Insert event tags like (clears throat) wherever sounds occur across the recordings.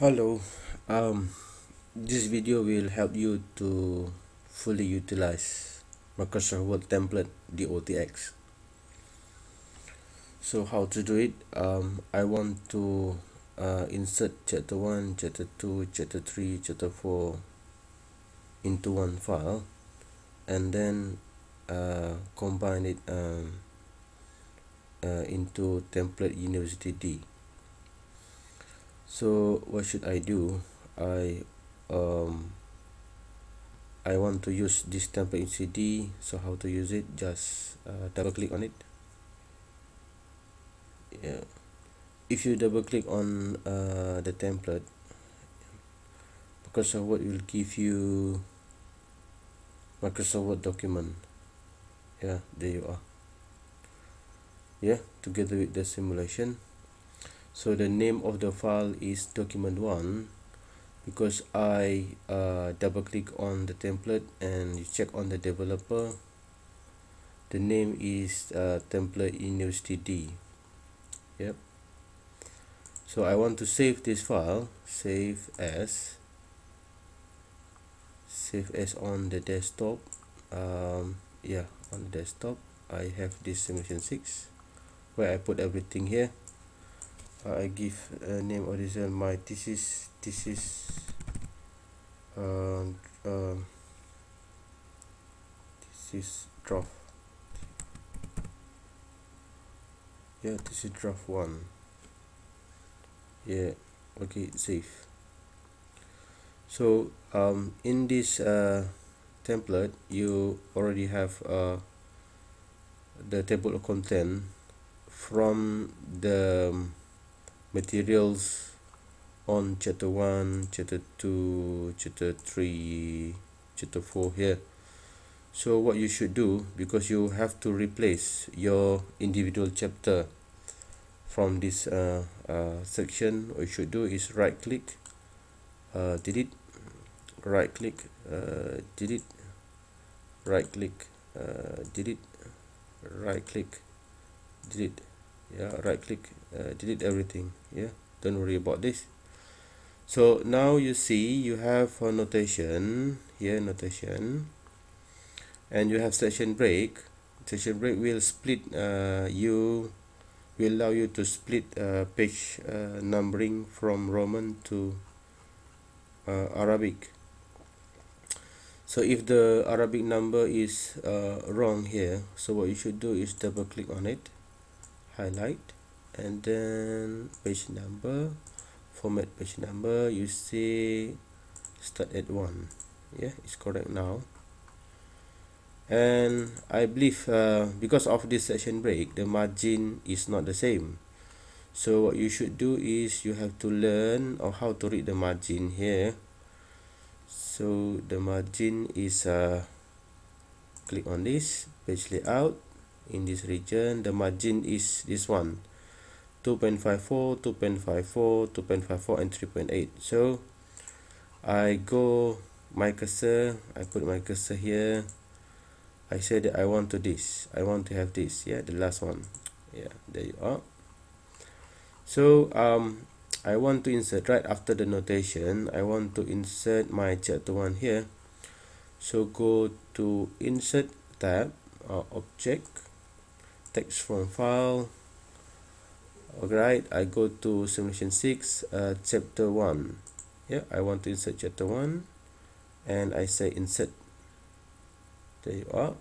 Hello, um, this video will help you to fully utilize Microsoft Word template DOTX. So how to do it? Um, I want to uh, insert chapter 1, chapter 2, chapter 3, chapter 4 into one file and then uh, combine it um, uh, into template University D so what should I do? I um I want to use this template in CD so how to use it? Just uh, double click on it. Yeah. If you double click on uh, the template Microsoft Word will give you Microsoft Word document. Yeah there you are. Yeah together with the simulation so the name of the file is document1 because I uh, double click on the template and you check on the developer. The name is uh, template university D. Yep. So I want to save this file save as save as on the desktop. Um, yeah on the desktop. I have this simulation 6 where I put everything here uh, I give a name original my thesis thesis uh, uh, this is draft. Yeah this is draft one. Yeah okay save so um, in this uh, template you already have uh, the table of content from the um, materials on chapter 1 chapter 2 chapter 3 chapter 4 here. So what you should do because you have to replace your individual chapter from this uh, uh, section what you should do is right click uh, delete right click uh, delete right click uh, delete right click delete yeah right click uh, delete everything yeah? Don't worry about this. So now you see you have a notation here notation. And you have session break. Session break will split uh, you will allow you to split uh, page uh, numbering from Roman to uh, Arabic. So if the Arabic number is uh, wrong here so what you should do is double click on it. Highlight and then page number format page number you see start at 1 yeah it's correct now. And I believe uh, because of this session break the margin is not the same. So what you should do is you have to learn or how to read the margin here. So the margin is uh, click on this page layout. In this region the margin is this one 2.54 2.54 2.54 and 3.8 so I go my cursor I put my cursor here. I say that I want to this I want to have this. Yeah the last one. Yeah there you are. So um I want to insert right after the notation I want to insert my chapter one here. So go to insert tab or object text from file alright I go to simulation 6 uh, chapter 1 yeah I want to insert chapter 1 and I say insert. There you are.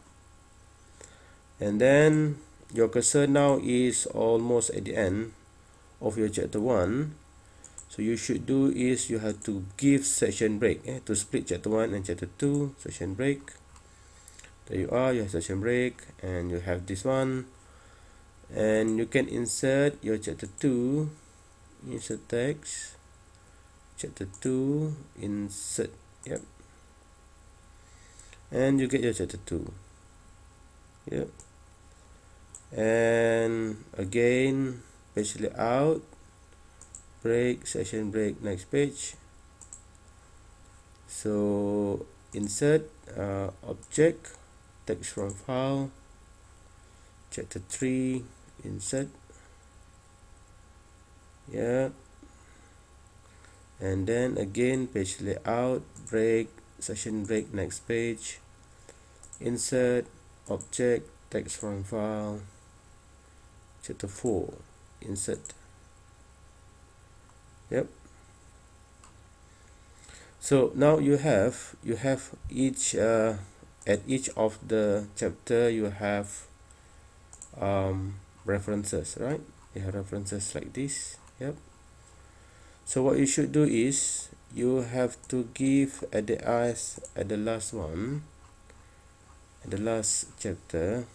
And then your cursor now is almost at the end of your chapter 1 so you should do is you have to give session break eh, to split chapter 1 and chapter 2 session break. There you are you have session break and you have this one and you can insert your chapter 2 insert text. Chapter 2 insert yep. And you get your chapter 2 yep. And again page layout break session break next page. So insert uh, object text from file. Chapter 3 insert yeah and then again page layout break session break next page. Insert object text from file. Chapter 4 insert. Yep. So now you have you have each uh, at each of the chapter you have um, references right? You have references like this yep. So what you should do is you have to give at the eyes at the last one at the last chapter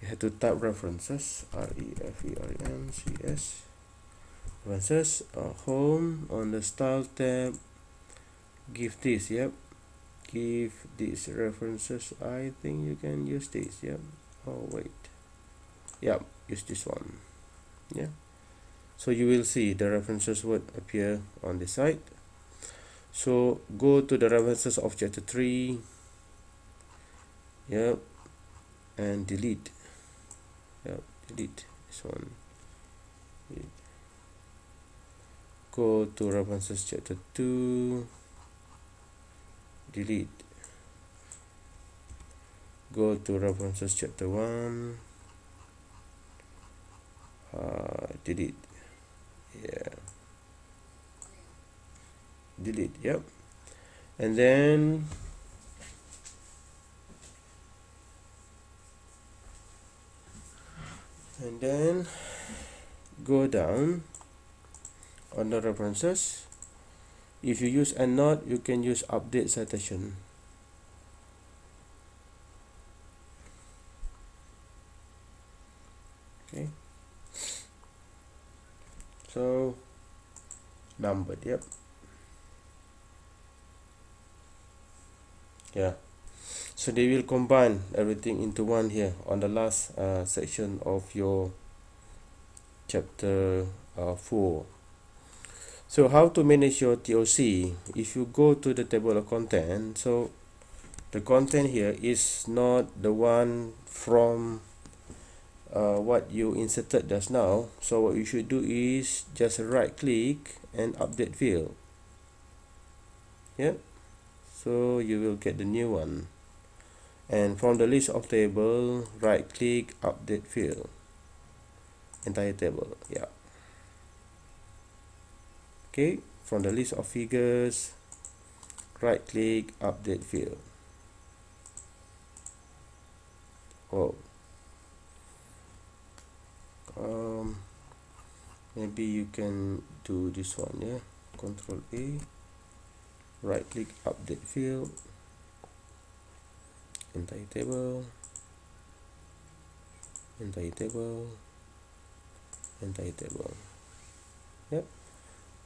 you have to type references r e f e r e n c s references uh, home on the style tab give this yep. Give these references i think you can use this yep. Oh wait yep use this one. Yeah. So you will see the references would appear on the side so go to the references of chapter 3 yep and delete. Yep delete this one. Go to references chapter 2 delete. Go to references chapter 1 uh, delete. Yeah. Delete yep. And then and then go down the references. If you use EndNote you can use update citation okay so numbered yep. Yeah. So they will combine everything into one here on the last uh, section of your chapter uh, 4 so how to manage your TOC if you go to the table of content so the content here is not the one from uh, what you inserted just now. So what you should do is just right click and update field. Yeah. So you will get the new one. And from the list of table right click update field. Entire table. Yeah. Okay. From the list of figures right click update field. Oh um, maybe you can do this one yeah? Control A. Right click update field. Entire table. Entire table. Entire table. Yep.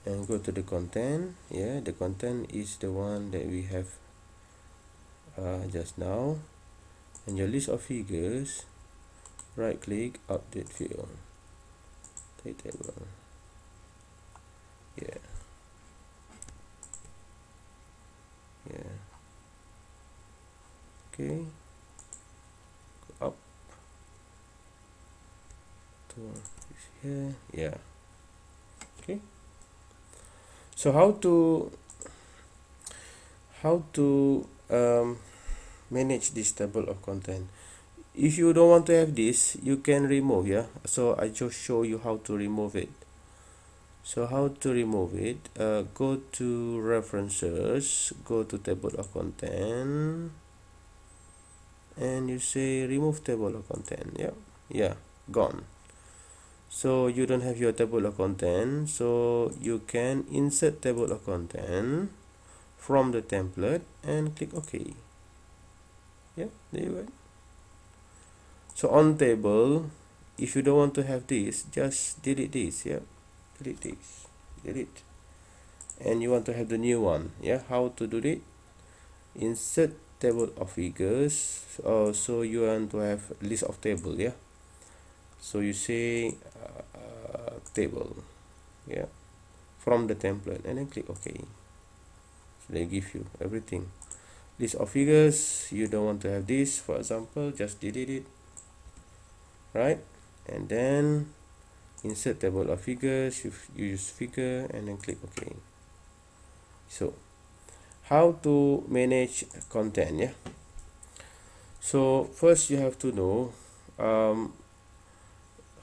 And go to the content yeah? The content is the one that we have uh, just now. And your list of figures right click update field table yeah. Yeah. Okay. Go up to here. Yeah. Okay. So how to how to um, manage this table of content if you don't want to have this you can remove yeah? So I just show you how to remove it. So how to remove it? Uh, go to references go to table of content and you say remove table of content yeah? Yeah gone. So you don't have your table of content so you can insert table of content from the template and click ok. Yeah there you go so on table if you don't want to have this just delete this yeah? Delete this. Delete. And you want to have the new one yeah? How to do it? Insert table of figures. Oh, so you want to have list of table yeah? So you say uh, uh, table yeah? From the template and then click ok. So they give you everything. List of figures. You don't want to have this for example just delete it right? And then insert table of figures you use figure and then click ok. So how to manage content yeah? So first you have to know um,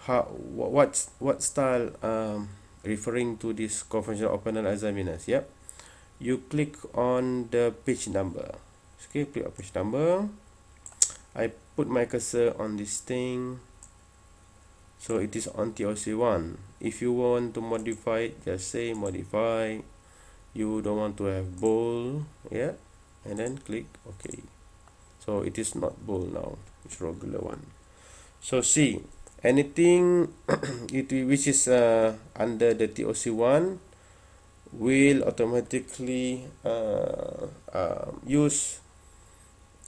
how what what style um, referring to this conventional open examiners yep you click on the page number. Okay click on page number. I put my cursor on this thing so it is on TOC1 if you want to modify just say modify. You don't want to have bold yeah? And then click ok. So it is not bold now. It's regular one. So see anything (clears throat) it which is uh, under the TOC1 will automatically uh, uh, use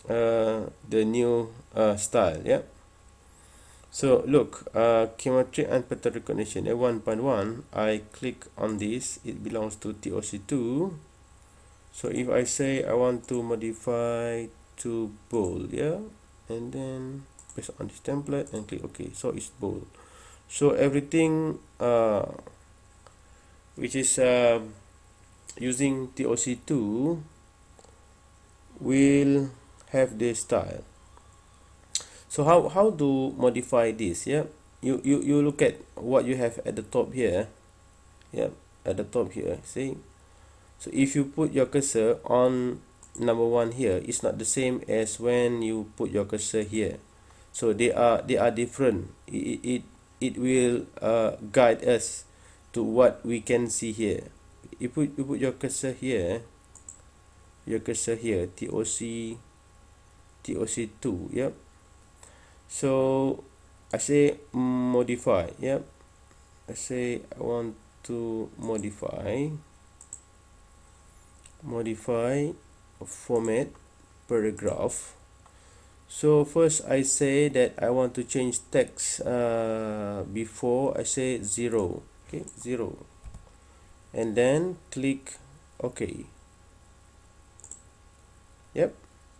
the new uh, style yeah so look uh, chemometry and pattern recognition at 1.1 I click on this it belongs to TOC2 so if I say I want to modify to bold yeah and then press on this template and click OK so it's bold. So everything uh, which is uh, using TOC2 will have this style so how how to modify this yeah? You you you look at what you have at the top here yeah? At the top here see? So if you put your cursor on number one here it's not the same as when you put your cursor here. So they are they are different. It it, it will uh, guide us to what we can see here. You put you put your cursor here your cursor here TOC TOC2 yep so I say modify yep. I say I want to modify. Modify format paragraph. So first I say that I want to change text uh, before I say zero okay zero. And then click OK. Yep.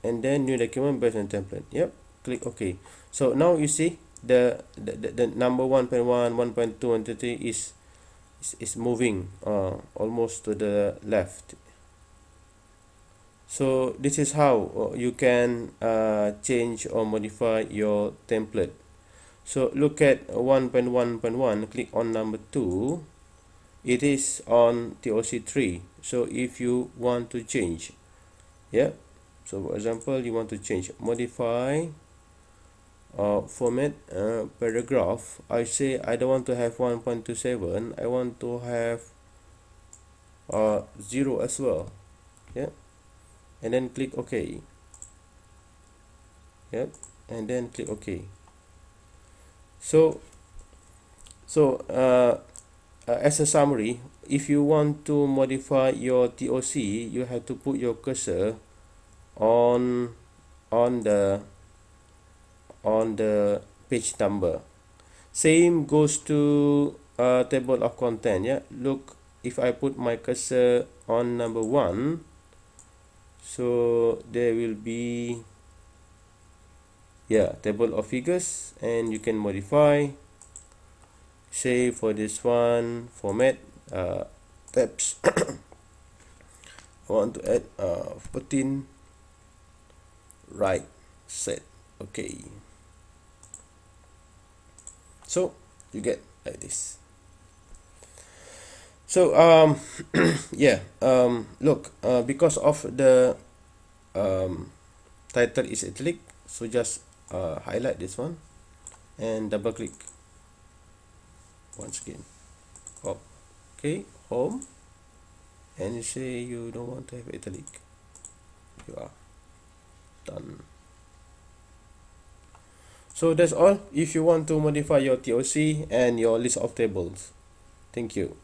And then new document based on template yep click OK. So now you see the the, the, number 1.1 1.2 1.3 is, is is moving uh, almost to the left. So this is how uh, you can uh, change or modify your template. So look at 1.1.1 click on number 2 it is on TOC3 so if you want to change yeah? So for example you want to change modify uh, format uh, paragraph I say I don't want to have 1.27 I want to have uh, 0 as well. Yeah? And then click OK. Yep and then click OK. So so uh, uh, as a summary if you want to modify your TOC you have to put your cursor on on the on the page number. Same goes to uh, table of content yeah? Look if I put my cursor on number one so there will be yeah table of figures and you can modify. Say for this one format uh, tabs. (coughs) I want to add uh, 14 right set. Okay so you get like this. So um (clears throat) yeah um look uh, because of the um title is italic so just uh, highlight this one and double click. Once again. Okay home. And you say you don't want to have italic. You are done so that's all. If you want to modify your TOC and your list of tables. Thank you